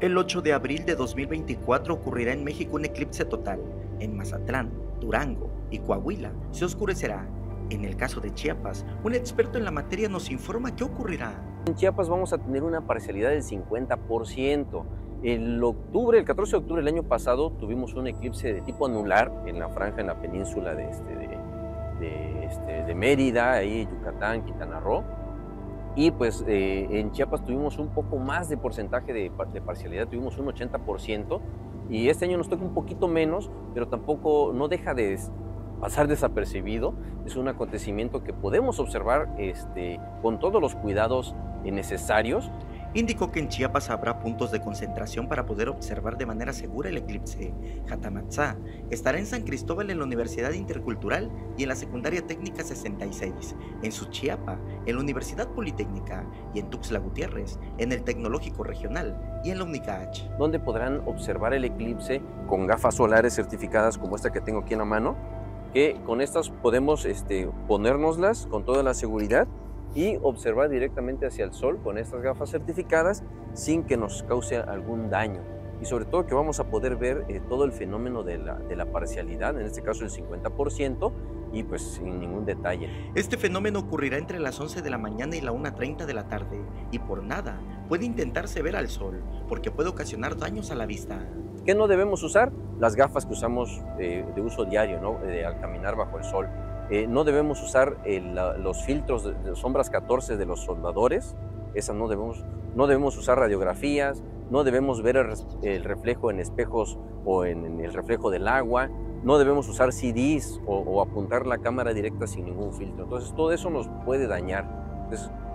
El 8 de abril de 2024 ocurrirá en México un eclipse total. En Mazatlán, Durango y Coahuila se oscurecerá. En el caso de Chiapas, un experto en la materia nos informa qué ocurrirá. En Chiapas vamos a tener una parcialidad del 50%. El octubre, el 14 de octubre del año pasado, tuvimos un eclipse de tipo anular en la franja, en la península de, este, de, este, de Mérida, ahí Yucatán, Quintana Roo y pues eh, en Chiapas tuvimos un poco más de porcentaje de, parcialidad, tuvimos un 80%, y este año nos toca un poquito menos, pero tampoco no deja de pasar desapercibido. Es un acontecimiento que podemos observar este, con todos los cuidados necesarios indicó que en Chiapas habrá puntos de concentración para poder observar de manera segura el eclipse. Jatamatzá estará en San Cristóbal en la Universidad Intercultural y en la Secundaria Técnica 66, en Suchiapa, en la Universidad Politécnica y en Tuxtla Gutiérrez, en el Tecnológico Regional y en la UNICAH. Donde podrán observar el eclipse con gafas solares certificadas como esta que tengo aquí en la mano, que con estas podemos este, ponérnoslas con toda la seguridad y observar directamente hacia el sol con estas gafas certificadas sin que nos cause algún daño. Y sobre todo que vamos a poder ver eh, todo el fenómeno de la, de la parcialidad, en este caso el 50%, y pues sin ningún detalle. Este fenómeno ocurrirá entre las 11 de la mañana y la 1.30 de la tarde, y por nada puede intentarse ver al sol, porque puede ocasionar daños a la vista. ¿Qué no debemos usar? Las gafas que usamos eh, de uso diario, ¿no? al caminar bajo el sol eh, no debemos usar los filtros de, sombras 14 de los soldadores, esas no debemos, no debemos usar radiografías, no debemos ver el, reflejo en espejos o en, el reflejo del agua, no debemos usar CDs o, apuntar la cámara directa sin ningún filtro. Entonces todo eso nos puede dañar.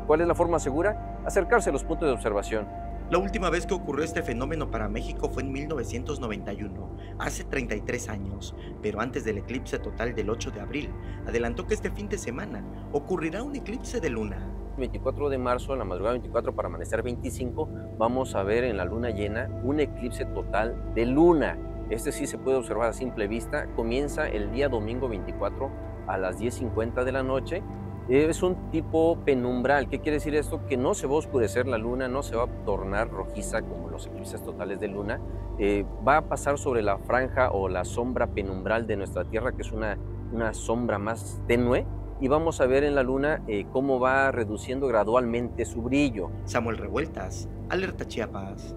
¿cuál es la forma segura? Acercarse a los puntos de observación. La última vez que ocurrió este fenómeno para México fue en 1991, hace 33 años, pero antes del eclipse total del 8 de abril, adelantó que este fin de semana ocurrirá un eclipse de luna. 24 de marzo, en la madrugada 24 para amanecer 25, vamos a ver en la luna llena un eclipse total de luna. Este sí se puede observar a simple vista. Comienza el día domingo 24 a las 10.50 de la noche es un tipo penumbral. ¿Qué quiere decir esto? Que no se va a oscurecer la luna, no se va a tornar rojiza como los eclipses totales de luna. Eh, va a pasar sobre la franja o la sombra penumbral de nuestra Tierra, que es una, una sombra más tenue. Y vamos a ver en la luna eh, cómo va reduciendo gradualmente su brillo. Samuel Revueltas, Alerta Chiapas.